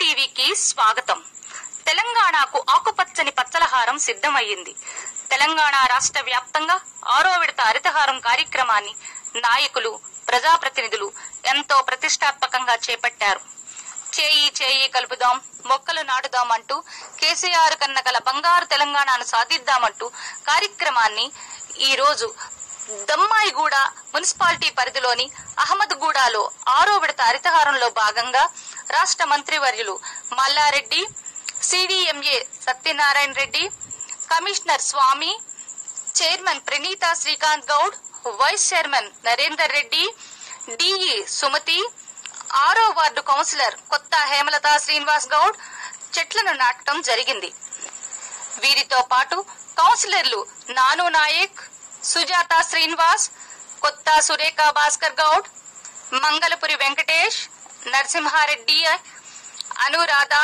టీవీకి స్వాగతం. తెలంగాణకు ఆకుపచ్చని పచ్చలహారం సిద్ధమయ్యింది. తెలంగాణ రాష్ట్ర వ్యాప్తంగా ఆరో విడత హరితహారం కార్యక్రమాన్ని నాయకులు ప్రజాప్రతినిధులు ఎంతో ప్రతిష్టాత్మకంగా చేపట్టారు. చేయి చేయి కలుపుదాం మొక్కలు నాటుదాం అంటూ కేసీఆర్ కన్న గల బంగారు తెలంగాణను సాధిద్దామంటూ కార్యక్రమాన్ని ఈ రోజు దమ్మాయిగూడ మున్సిపాలిటీ పరిధిలోని అహ్మద్గూడలో ఆరో విడత హరితహారంలో భాగంగా రాష్ట్ర మంత్రివర్యులు Mallareddy CDMA Satyanarayana Reddy commissioner Swamy chairman Praneetha Srikanth Goud vice chairman Narender Reddy DE Sumathi ఆరో వార్డు కౌన్సిలర్ కొత్త హేమలత శ్రీనివాస్ గౌడ్ చెట్లను నాటడం జరిగింది. వీరితో పాటు కౌన్సిలర్లు నాను నాయక్ సుజాత శ్రీనివాస్ కొత్త సురేఖ భాస్కర్ గౌడ్ మంగళపురి వెంకటేష్ నరసింహారెడ్డి అనురాధ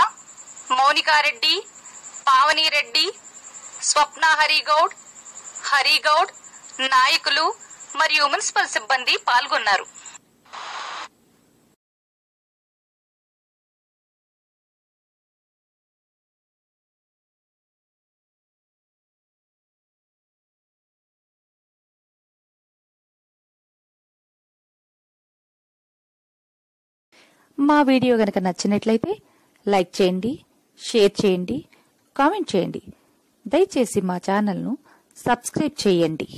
మౌనికారెడ్డి పావనిరెడ్డి స్వప్న హరిగౌడ్ హరిగౌడ్ నాయకులు మరియు మున్సిపల్ సిబ్బంది పాల్గొన్నారు. మా వీడియో గనక నచ్చినట్లయితే లైక్ చేయండి షేర్ చేయండి కామెంట్ చేయండి. దయచేసి మా ఛానల్ను సబ్స్క్రైబ్ చేయండి.